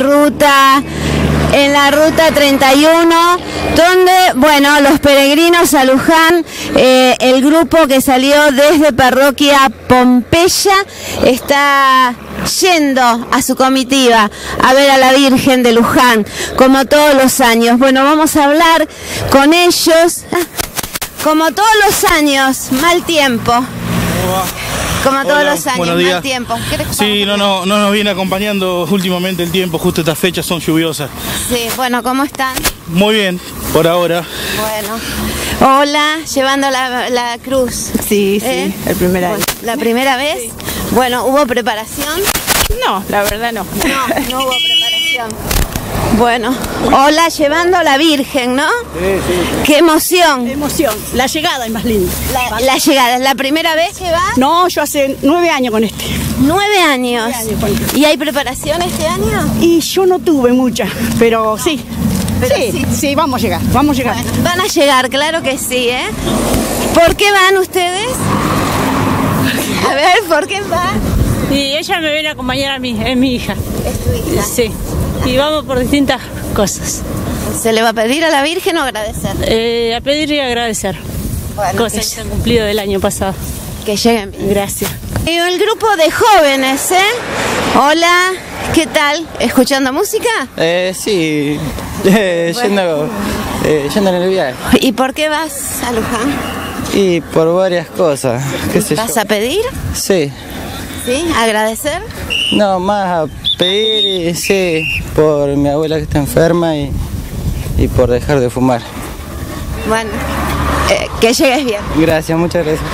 ruta en la ruta 31, donde, bueno, los peregrinos a Luján, eh, el grupo que salió desde parroquia Pompeya, está yendo a su comitiva a ver a la Virgen de Luján, como todos los años. Bueno, vamos a hablar con ellos, como todos los años, mal tiempo. Como todos los años, buenos mal días. tiempo. ¿Querés que Sí, no, no, no nos viene acompañando últimamente el tiempo, justo estas fechas son lluviosas. Sí, bueno, ¿cómo están? Muy bien, por ahora. Bueno. Hola, llevando la, la cruz. Sí, sí, ¿Eh? el primer año. ¿La primera vez? Bueno, ¿hubo preparación? No, la verdad no. No, no hubo preparación. Bueno, hola, llevando a la Virgen, ¿no? Sí, sí. ¡Qué emoción! Emoción. La llegada es más linda. La, la llegada, ¿es la primera vez que va? No, yo hace nueve años con este. Nueve años. Nueve años con este. ¿Y hay preparación este año? Y yo no tuve mucha, pero sí. Pero sí, sí. sí, vamos a llegar, vamos a llegar. Bueno, van a llegar, claro que sí, ¿eh? ¿Por qué van ustedes? A ver, ¿por qué van? Y ella me viene a acompañar a mí, es mi hija. Es tu hija. Sí. Y vamos por distintas cosas. ¿Se le va a pedir a la Virgen o agradecer? Eh, a pedir y agradecer. Bueno, cosas que se han cumplido del año pasado. Que lleguen bien. Gracias. Y el grupo de jóvenes, ¿eh? Hola, ¿qué tal? ¿Escuchando música? Eh, sí, eh, yendo, eh, yendo en el viaje. ¿Y por qué vas a Luján? Y por varias cosas, qué sé yo. ¿Vas a pedir? Sí, ¿Sí? ¿Agradecer? no, más a pedir, y, sí, por mi abuela que está enferma y, y por dejar de fumar. Bueno, eh, que llegues bien. Gracias, muchas gracias.